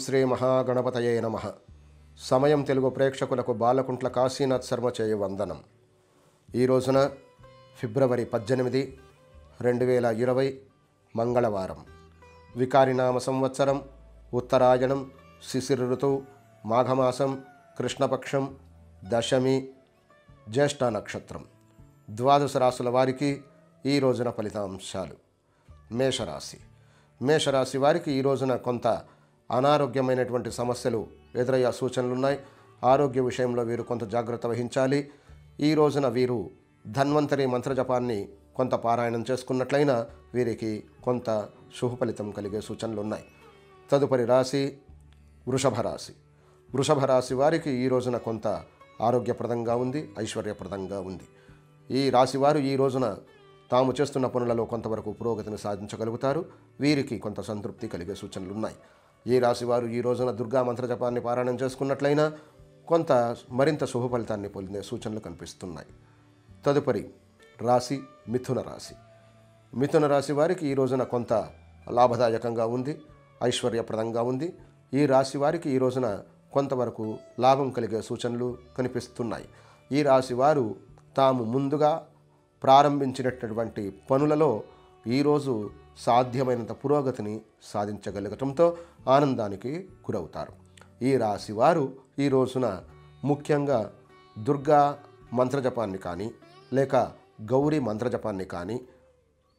శ్రీ మహాగణపతయే నమ. సమయం తెలుగు ప్రేక్షకులకు బాలకుంట్ల కాశీనాథ్ శర్మ చేయ వందనం. ఈ రోజున ఫిబ్రవరి పద్దెనిమిది రెండు వేల ఇరవై మంగళవారం. వికారినామ సంవత్సరం ఉత్తరాయణం శిశిర ఋతువు మాఘమాసం కృష్ణపక్షం దశమి జ్యేష్ఠ నక్షత్రం. ద్వాదశ రాసుల వారికి ఈ రోజున ఫలితాంశాలు. మేషరాశి. మేషరాశి వారికి ఈ రోజున కొంత అనారోగ్యమైనటువంటి సమస్యలు ఎదురయ్యే సూచనలున్నాయి. ఆరోగ్య విషయంలో వీరు కొంత జాగ్రత్త వహించాలి. ఈ రోజున వీరు ధన్వంతరి మంత్రజపాన్ని కొంత పారాయణం చేసుకున్నట్లయినా వీరికి కొంత శుభ ఫలితం కలిగే సూచనలు ఉన్నాయి తదుపరి రాశి వృషభ రాశి. వృషభ రాశి వారికి ఈ రోజున కొంత ఆరోగ్యప్రదంగా ఉంది ఐశ్వర్యప్రదంగా ఉంది. ఈ రాశివారు ఈ రోజున తాము చేస్తున్న పనులలో కొంతవరకు పురోగతిని సాధించగలుగుతారు. వీరికి కొంత సంతృప్తి కలిగే సూచనలు ఉన్నాయి ఈ రాశివారు ఈ రోజున దుర్గా మంత్ర జపాన్ని పారాయణం చేసుకున్నట్లయినా కొంత మరింత శుభ ఫలితాన్ని పొందే సూచనలు కనిపిస్తున్నాయి. తదుపరి రాశి మిథున రాశి. మిథున రాశి వారికి ఈ రోజున కొంత లాభదాయకంగా ఉంది ఐశ్వర్యప్రదంగా ఉంది. ఈ రాశి వారికి ఈ రోజున కొంతవరకు లాభం కలిగే సూచనలు కనిపిస్తున్నాయి. ఈ రాశి వారు తాము ముందుగా ప్రారంభించినటువంటి పనులలో ఈరోజు సాధ్యమైనంత పురోగతిని సాధించగలగటంతో ఆనందానికి గురవుతారు. ఈ రాశి వారు ఈ రోజున ముఖ్యంగా దుర్గా మంత్రజపాన్ని కానీ లేక గౌరీ మంత్రజపాన్ని కానీ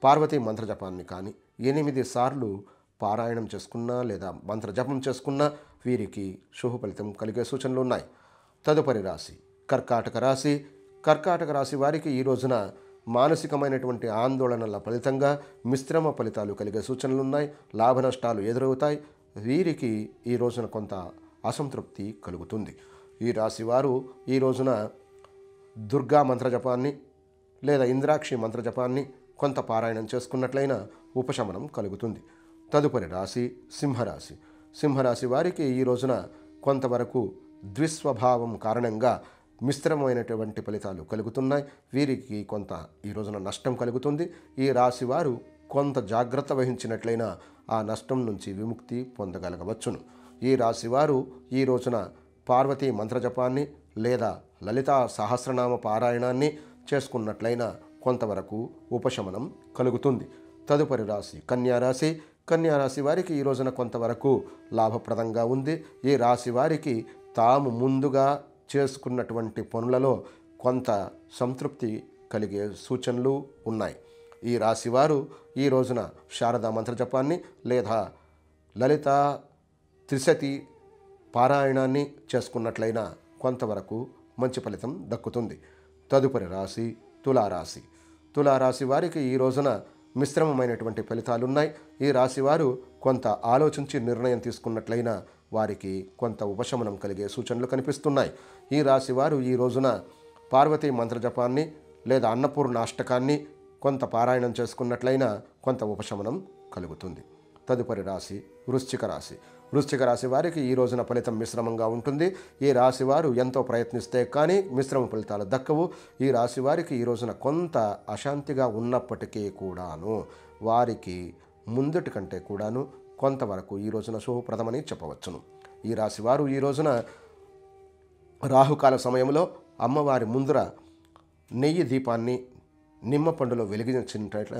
పార్వతీ మంత్రజపాన్ని కానీ ఎనిమిది సార్లు పారాయణం చేసుకున్నా లేదా మంత్రజపం చేసుకున్నా వీరికి శుభ ఫలితం కలిగే సూచనలు ఉన్నాయి. తదుపరి రాశి కర్కాటక రాశి. కర్కాటక రాశి వారికి ఈ రోజున మానసికమైనటువంటి ఆందోళనల ఫలితంగా మిశ్రమ ఫలితాలు కలిగే సూచనలు ఉన్నాయి లాభ నష్టాలు ఎదురవుతాయి. వీరికి ఈ రోజున కొంత అసంతృప్తి కలుగుతుంది. ఈ రాశి వారు ఈ రోజున దుర్గా మంత్రజపాన్ని లేదా ఇంద్రాక్షి మంత్రజపాన్ని కొంత పారాయణం చేసుకున్నట్లయినా ఉపశమనం కలుగుతుంది. తదుపరి రాశి సింహరాశి. సింహరాశి వారికి ఈ రోజున కొంతవరకు ద్విస్వభావం కారణంగా మిశ్రమమైనటువంటి ఫలితాలు కలుగుతున్నాయి. వీరికి కొంత ఈ రోజున నష్టం కలుగుతుంది. ఈ రాశి వారు కొంత జాగ్రత్త వహించినట్లయినా ఆ నష్టం నుంచి విముక్తి పొందగలగవచ్చును. ఈ రాశి వారు ఈ రోజున పార్వతీ మంత్రజపాన్ని లేదా లలితా సహస్రనామ పారాయణాన్ని చేసుకున్నట్లయినా కొంతవరకు ఉపశమనం కలుగుతుంది. తదుపరి రాశి కన్యారాశి కన్యారాశి వారికి ఈ రోజున కొంతవరకు లాభప్రదంగా ఉంది. ఈ రాశి వారికి తాము ముందుగా చేసుకున్నటువంటి పనులలో కొంత సంతృప్తి కలిగే సూచనలు ఉన్నాయి. ఈ రాశివారు ఈ రోజున శారదా మంత్రజపాన్ని లేదా లలిత త్రిశతి పారాయణాన్ని చేసుకున్నట్లయినా కొంతవరకు మంచి ఫలితం దక్కుతుంది. తదుపరి రాశి తులారాశి. తులారాశి వారికి ఈ రోజున మిశ్రమమైనటువంటి ఫలితాలున్నాయి. ఈ రాశివారు కొంత ఆలోచించి నిర్ణయం తీసుకున్నట్లయినా వారికి కొంత ఉపశమనం కలిగే సూచనలు కనిపిస్తున్నాయి. ఈ రాశివారు ఈ రోజున పార్వతీ మంత్రజపాన్ని లేదా అన్నపూర్ణ అష్టకాన్ని కొంత పారాయణం చేసుకున్నట్లయినా కొంత ఉపశమనం కలుగుతుంది. తదుపరి రాశి వృశ్చిక రాశి. వృశ్చిక రాశి వారికి ఈ రోజున ఫలితం మిశ్రమంగా ఉంటుంది. ఈ రాశి వారు ఎంతో ప్రయత్నిస్తే కానీ మిశ్రమ ఫలితాలు దక్కవు. ఈ రాశి వారికి ఈ రోజున కొంత అశాంతిగా ఉన్నప్పటికీ కూడాను వారికి ముందటి కంటే కూడాను కొంతవరకు ఈ రోజున శుభప్రదమని చెప్పవచ్చును. ఈ రాశి వారు ఈ రోజున రాహుకాల సమయంలో అమ్మవారి ముందర నెయ్యి దీపాన్ని నిమ్మ పండులో వెలిగించినట్ల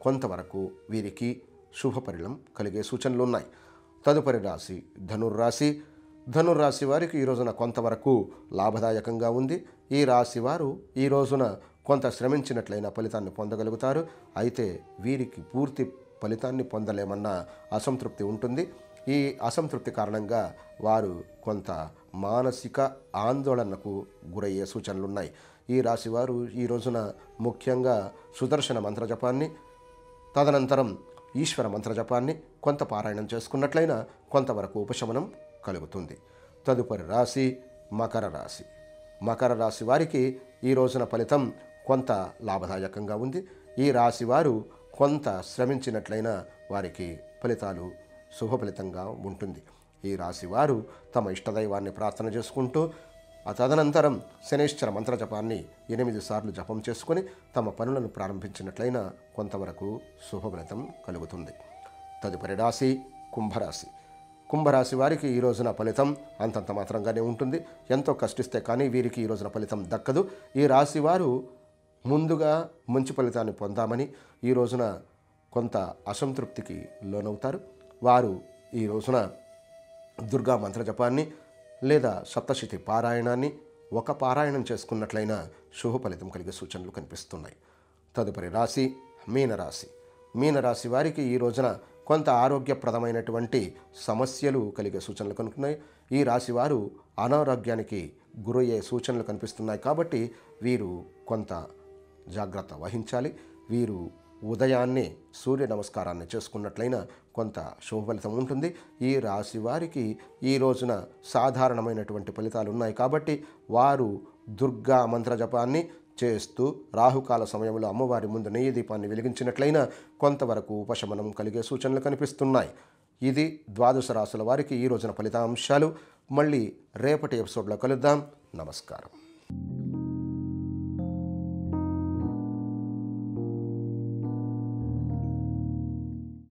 కొంతవరకు వీరికి శుభపరిణం కలిగే సూచనలు ఉన్నాయి. తదుపరి రాశి ధనుర్రాశి. ధనుర్రాశి వారికి ఈ రోజున కొంతవరకు లాభదాయకంగా ఉంది. ఈ రాశి వారు ఈ రోజున కొంత శ్రమించినట్లయిన ఫలితాన్ని పొందగలుగుతారు. అయితే వీరికి పూర్తి ఫలితాన్ని పొందలేమన్న అసంతృప్తి ఉంటుంది. ఈ అసంతృప్తి కారణంగా వారు కొంత మానసిక ఆందోళనకు గురయ్యే సూచనలు ఉన్నాయి ఈ రాశివారు ఈ రోజున ముఖ్యంగా సుదర్శన మంత్రజపాన్ని తదనంతరం ఈశ్వర మంత్రజపాన్ని కొంత పారాయణం చేసుకున్నట్లయినా కొంతవరకు ఉపశమనం కలుగుతుంది. తదుపరి రాశి మకర రాశి. మకర రాశి వారికి ఈ రోజున ఫలితం కొంత లాభదాయకంగా ఉంది. ఈ రాశి వారు కొంత శ్రమించినట్లయినా వారికి ఫలితాలు శుభ ఫలితంగా ఉంటుంది. ఈ రాశి వారు తమ ఇష్టదైవాన్ని ప్రార్థన చేసుకుంటూ ఆ తదనంతరం శనేశ్వర మంత్రజపాన్ని ఎనిమిది సార్లు జపం చేసుకుని తమ పనులను ప్రారంభించినట్లయినా కొంతవరకు శుభఫలితం కలుగుతుంది. తదుపరి రాశి కుంభరాశి. కుంభరాశి వారికి ఈ రోజున ఫలితం అంతంత మాత్రంగానే ఉంటుంది. ఎంతో కష్టిస్తే కానీ వీరికి ఈ రోజున ఫలితం దక్కదు. ఈ రాశి వారు ముందుగా మంచి ఫలితాన్ని పొందామని ఈ రోజున కొంత అసంతృప్తికి లోనవుతారు. వారు ఈ రోజున దుర్గా మంత్ర జపాన్ని లేదా సప్తశతి పారాయణాన్ని ఒక పారాయణం చేసుకున్నట్లయినా శుభ ఫలితం కలిగే సూచనలు కనిపిస్తున్నాయి. తదుపరి రాశి మీనరాశి. మీనరాశి వారికి ఈ రోజున కొంత ఆరోగ్యప్రదమైనటువంటి సమస్యలు కలిగే సూచనలు కనుక్కున్నాయి ఈ రాశి వారు అనారోగ్యానికి గురయ్యే సూచనలు కనిపిస్తున్నాయి కాబట్టి వీరు కొంత జాగ్రత్త వహించాలి. వీరు ఉదయాన్నే సూర్య నమస్కారాన్ని చేసుకున్నట్లయినా కొంత శుభఫలితం ఉంటుంది. ఈ రాశి వారికి ఈ రోజున సాధారణమైనటువంటి ఫలితాలు ఉన్నాయి కాబట్టి వారు దుర్గా మంత్ర జపాన్ని చేస్తూ రాహుకాల సమయంలో అమ్మవారి ముందు నెయ్యి దీపాన్ని వెలిగించినట్లయినా కొంతవరకు ఉపశమనం కలిగే సూచనలు కనిపిస్తున్నాయి. ఇది ద్వాదశ రాశుల వారికి ఈ రోజున ఫలితాంశాలు. మళ్ళీ రేపటి ఎపిసోడ్లో కలుద్దాం. నమస్కారం.